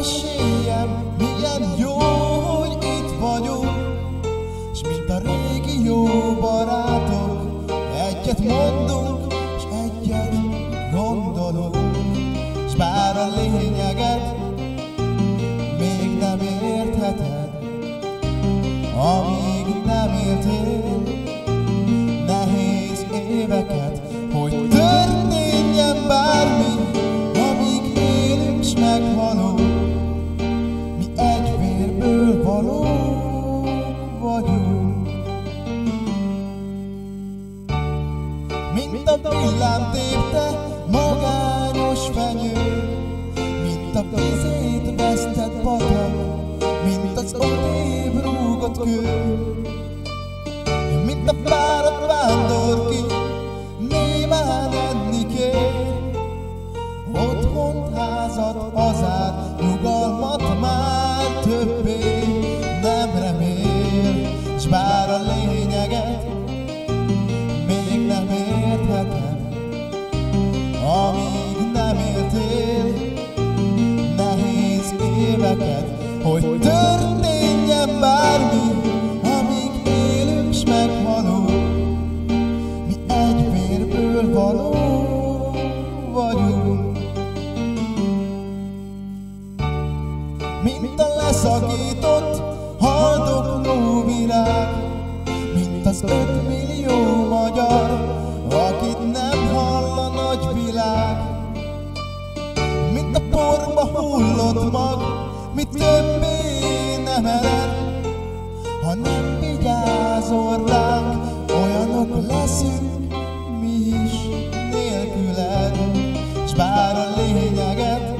esélyem, milyen jó, hogy itt vagyok, és mint a régi jó barátok, egyet mondunk, és egyet gondolunk, és bár a lényeget még nem értheted, amíg nem értél. Valók vagyunk. Mint a villám tépte magányos fenyő, mint a vizét vesztett patak, mint az odébb rúgott kő. Mint a fáradt vándor ki, némán enni kér. Otthont, házat, hazát, éveket, hogy történjen bármi, amíg élünk s meghalunk. Mi egy vérből való vagyunk. Mint a leszakított, haldokló virág, mint az ötmillió magyar, akit nem hall a nagy világ. Mint a porba hullott mag, mi többé nem ered, ha nem vigyázol ránk, olyanok leszünk mi is nélküled, s bár a lényeget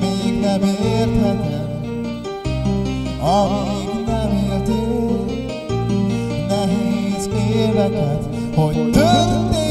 még nem értheted, amíg nem éltél nehéz éveket, hogy történjen